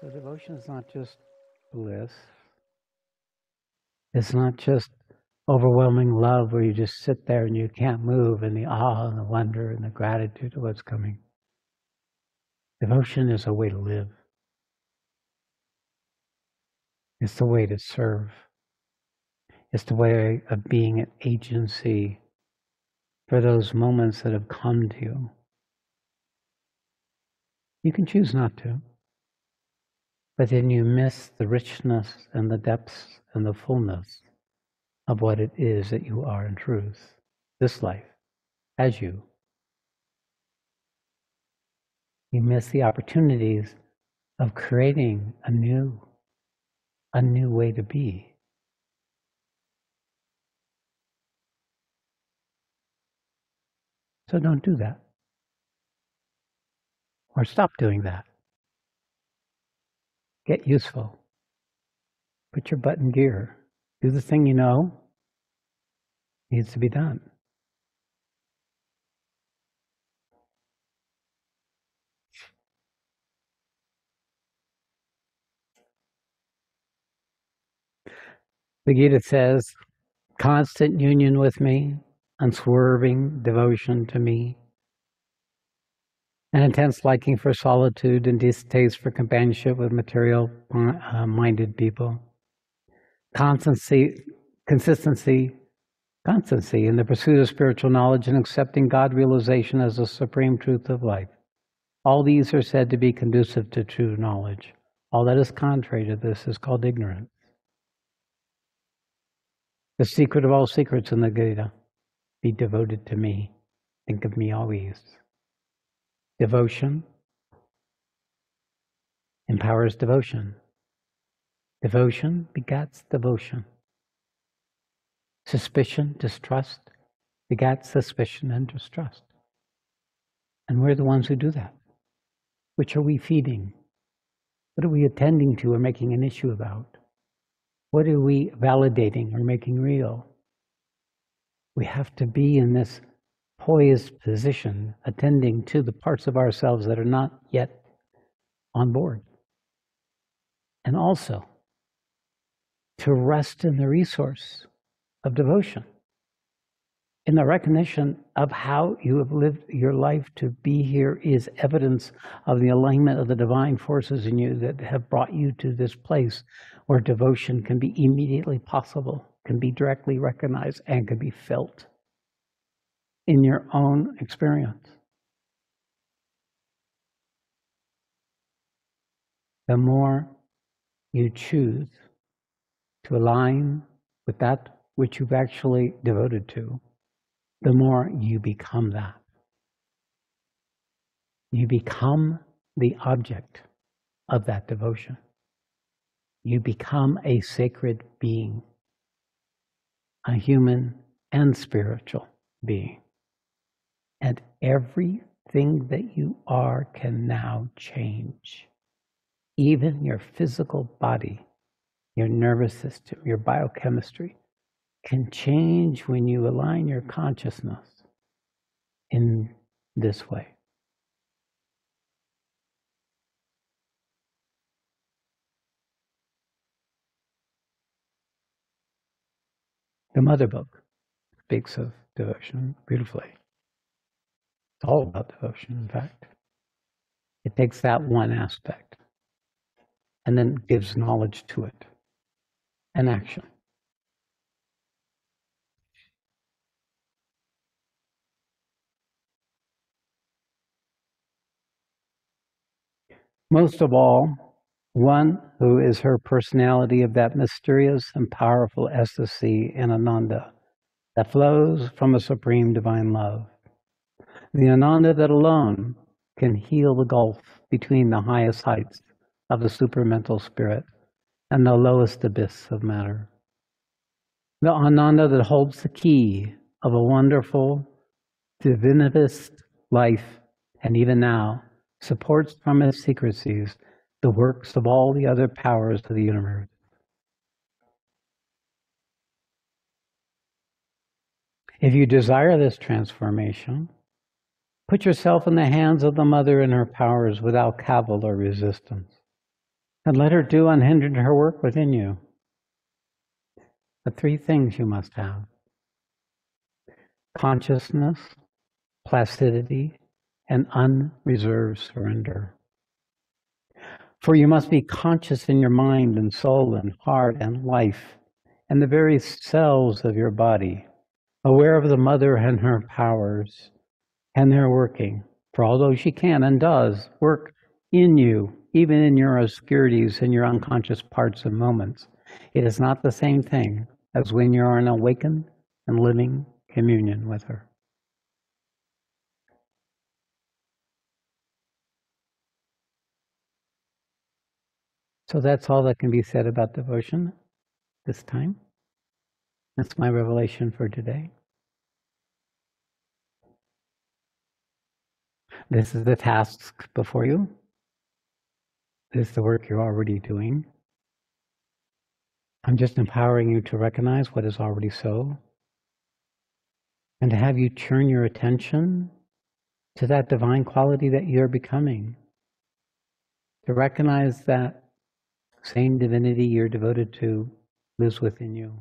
So devotion is not just bliss. It's not just overwhelming love where you just sit there and you can't move and the awe and the wonder and the gratitude of what's coming. Devotion is a way to live. It's the way to serve. It's the way of being an agency for those moments that have come to you. You can choose not to, but then you miss the richness and the depths and the fullness of what it is that you are in truth, this life, as you. You miss the opportunities of creating a new, a new way to be. So don't do that. Or stop doing that. Get useful. Put your butt in gear. Do the thing you know needs to be done. The Gita says, constant union with me, unswerving devotion to me, an intense liking for solitude and distaste for companionship with material uh, minded people, constancy, consistency, constancy in the pursuit of spiritual knowledge and accepting God realization as the supreme truth of life. All these are said to be conducive to true knowledge. All that is contrary to this is called ignorance. The secret of all secrets in the Gita be devoted to me. Think of me always. Devotion empowers devotion. Devotion begets devotion. Suspicion, distrust begets suspicion and distrust. And we're the ones who do that. Which are we feeding? What are we attending to or making an issue about? What are we validating or making real? We have to be in this poised position, attending to the parts of ourselves that are not yet on board. And also to rest in the resource of devotion, in the recognition of how you have lived your life to be here is evidence of the alignment of the divine forces in you that have brought you to this place where devotion can be immediately possible, can be directly recognized, and can be felt in your own experience. The more you choose to align with that which you've actually devoted to, the more you become that. You become the object of that devotion. You become a sacred being, a human and spiritual being. And everything that you are can now change. Even your physical body, your nervous system, your biochemistry can change when you align your consciousness in this way. The Mother Book speaks of devotion beautifully. It's all about devotion, in fact. It takes that one aspect and then gives knowledge to it and action. Most of all, one who is her personality of that mysterious and powerful ecstasy in Ananda that flows from a supreme divine love the Ananda that alone can heal the gulf between the highest heights of the supramental spirit and the lowest abyss of matter. The Ananda that holds the key of a wonderful, divinivist life, and even now supports from its secrecies the works of all the other powers of the universe. If you desire this transformation, Put yourself in the hands of the mother and her powers without cavil or resistance. And let her do unhindered her work within you. The three things you must have consciousness, placidity, and unreserved surrender. For you must be conscious in your mind and soul and heart and life and the very cells of your body, aware of the mother and her powers and their working. For although she can and does work in you, even in your obscurities and your unconscious parts and moments, it is not the same thing as when you are in awakened and living communion with her. So that's all that can be said about devotion this time. That's my revelation for today. This is the task before you. This is the work you're already doing. I'm just empowering you to recognize what is already so and to have you turn your attention to that divine quality that you're becoming. To recognize that same divinity you're devoted to lives within you.